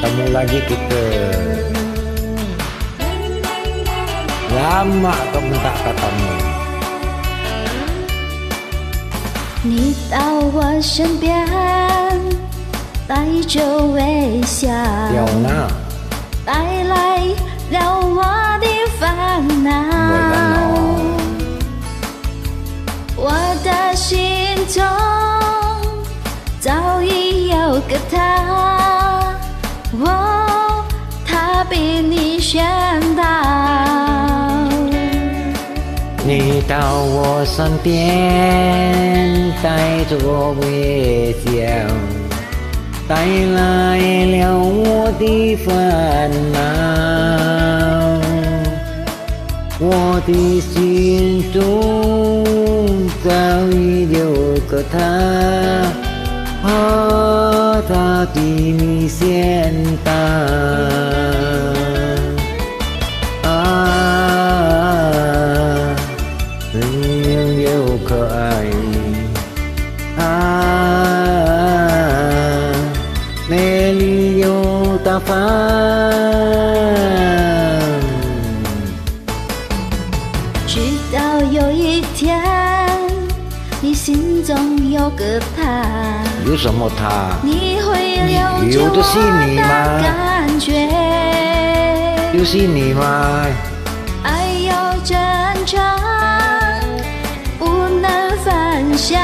ketemu lagi kita Lama kau minta katamu 你到我身边，带着微笑，带来了我的烦恼。我的心中早已有个他，到我身边，带着微笑，带来了我的烦恼。我的心中早已有个他，他比你先到。直到有一天，你心中有个他，有什么他？你会留住我的感觉。就是你吗？爱要真诚，不能分享。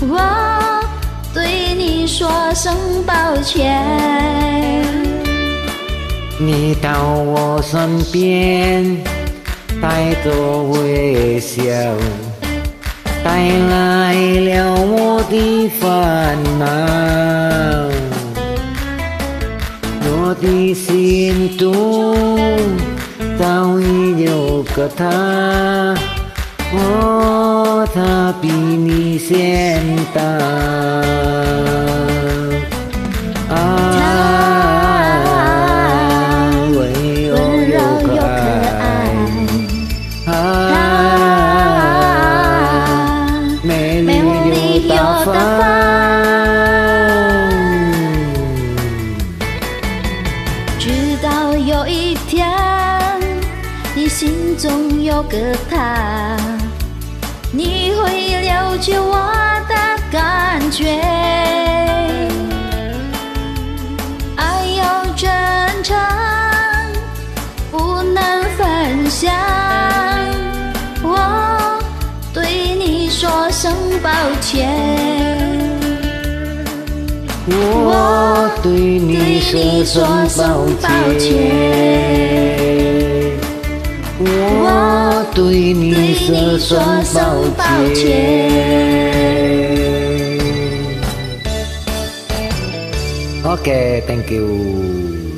我对你。说声抱歉。你到我身边，带着微笑，带来了我的烦恼。我的心中早已有个他。我他比你先到，心中有个他。你会了解我的感觉，爱要真诚，不能分享。我对你说声抱歉，我对你说声抱歉。我对你说声抱歉。OK，Thank you。